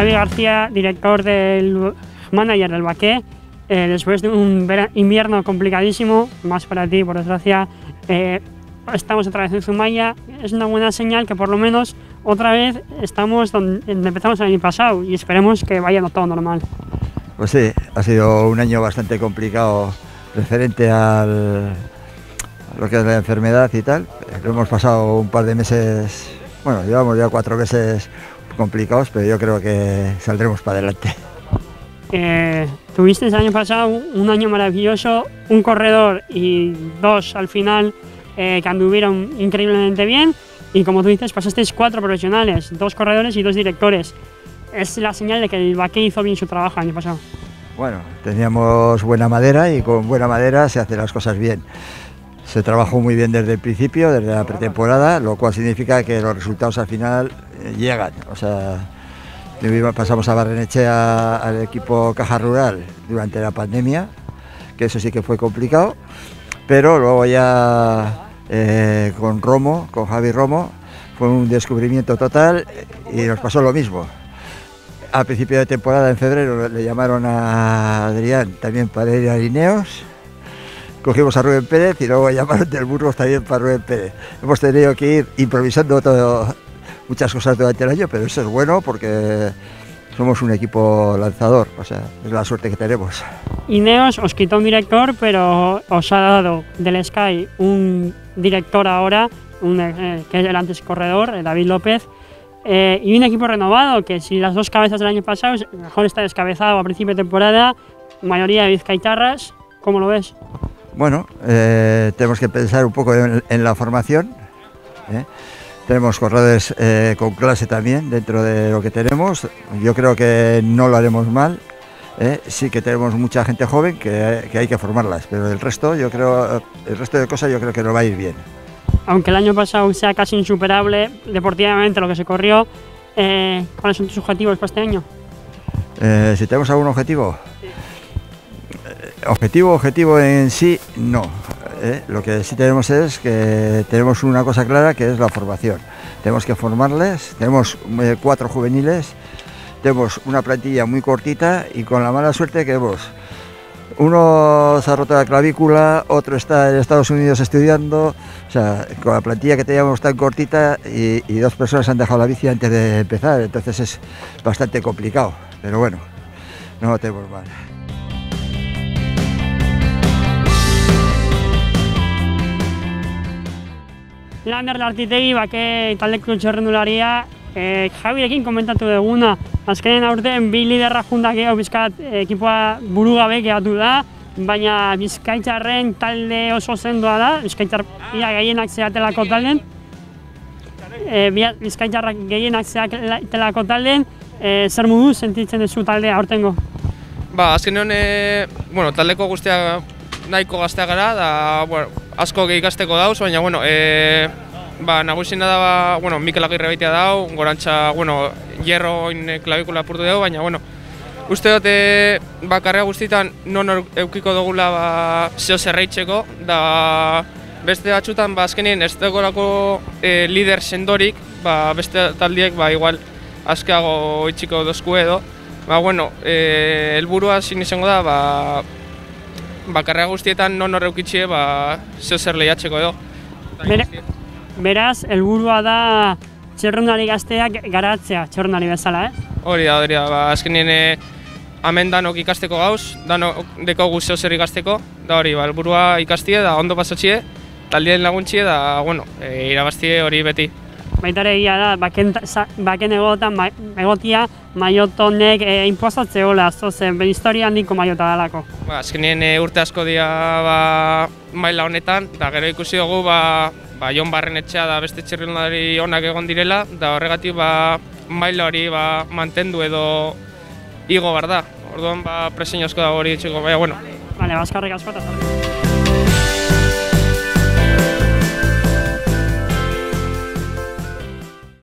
Javi García, director del manager del Baqué, eh, después de un invierno complicadísimo, más para ti por desgracia, eh, estamos otra vez en Zumaya, es una buena señal que por lo menos otra vez estamos donde empezamos el año pasado y esperemos que vaya todo normal. Pues sí, ha sido un año bastante complicado referente a lo que es la enfermedad y tal. Lo hemos pasado un par de meses, bueno, llevamos ya cuatro meses complicados, pero yo creo que saldremos para adelante. Eh, tuviste el año pasado un año maravilloso, un corredor y dos al final eh, que anduvieron increíblemente bien y como tú dices pasasteis cuatro profesionales, dos corredores y dos directores. Es la señal de que el Baque hizo bien su trabajo el año pasado. Bueno, teníamos buena madera y con buena madera se hacen las cosas bien. Se trabajó muy bien desde el principio, desde la pretemporada, lo cual significa que los resultados al final llegan. O sea, pasamos a Barrenechea al equipo Caja Rural durante la pandemia, que eso sí que fue complicado, pero luego ya eh, con Romo, con Javi Romo, fue un descubrimiento total y nos pasó lo mismo. A principio de temporada, en febrero, le llamaron a Adrián también para ir a Lineos. Cogimos a Rubén Pérez y luego llamaron del Burgos también para Rubén Pérez. Hemos tenido que ir improvisando todo, muchas cosas durante el año, pero eso es bueno porque somos un equipo lanzador, o sea, es la suerte que tenemos. Ineos os quitó un director, pero os ha dado del Sky un director ahora, eh, que es el antes corredor, eh, David López, eh, y un equipo renovado, que si las dos cabezas del año pasado, mejor está descabezado a principio de temporada, mayoría de vizcaitarras, ¿cómo lo ves? Bueno, tenemos que pensar un poco en, la formación. Tenemos corredores eh, con clase también dentro de lo que tenemos. Yo creo que no lo haremos mal. ¿eh? Sí que tenemos mucha gente joven que, hay que formarlas, pero el resto, yo creo, el resto de cosas yo creo que nos va a ir bien. Aunque el año pasado sea casi insuperable deportivamente lo que se corrió, eh, ¿cuáles son tus objetivos para este año? si tenemos algún objetivo. Objetivo, objetivo en sí, no. ¿Eh? Lo que sí tenemos es que tenemos una cosa clara que es la formación. Tenemos que formarles, tenemos eh, cuatro juveniles, tenemos una plantilla muy cortita y con la mala suerte que hemos. Uno se ha roto la clavícula, otro está en Estados Unidos estudiando, o sea, con la plantilla que teníamos tan cortita y, dos personas han dejado la bici antes de empezar, entonces es bastante complicado, pero bueno, no tenemos mal. Lander Lartitegi, bake taldeko txerrendularia, e, Javirekin komentatu duguna, azkenen aurten bi liderra juntak ego bizkat ekipoa buru gabe gehatu da, baina bizkaitzarren talde oso zendoa da, bizkaitzar ia gehienak zeatelako talden, e, bizkaitzarrak gehienak zeatelako talden, e, zer modu sentitzen duzu taldea aurtengo? Ba, azken e, bueno, taldeko guztiak nahiko gaztea gara, da, bueno, asko ikasteko dauz, baina, bueno, e, ba, nagusina da, ba, bueno, Mikel Agirre baitea dau, gorantza, bueno, hierro in klavikula apurtu dugu, baina, bueno, uste dute, ba, karrera guztietan non eukiko dugula, ba, zeo zerreitzeko, da, beste batxutan, ba, azkenien, ez dugolako e, lider sendorik, ba, beste taldiek, ba, igual, azkeago itxiko dozku edo, ba, bueno, e, elburua zin izango da, ba, bakarra guztietan non horreukitxie, ba, zeo zer lehiatzeko edo. beraz, helburua da txerrundari gazteak garatzea, txerrundari bezala, eh? Hori da, hori da, ba, azkenien eh, hemen danok ikasteko gauz, danok deko guztio zer ikasteko, da hori, ba, helburua ikastie, da ondo pasatxie, taldien laguntxie, da, bueno, e, irabaztie hori beti baita egia da, baken, baken egotan, ma, egotia maiotonek e, inpozatze hola, zozen, ben historia handiko maiota dalako. Ba, azkenien e, urte asko dira ba, maila honetan, da gero ikusi dugu ba, ba, Jon Barren etxea da beste txirrildari onak egon direla, da horregatik ba, maila hori ba, mantendu edo igo bar da. Orduan ba, presein asko da hori etxeko, baina bueno. Vale, baskarrik asko eta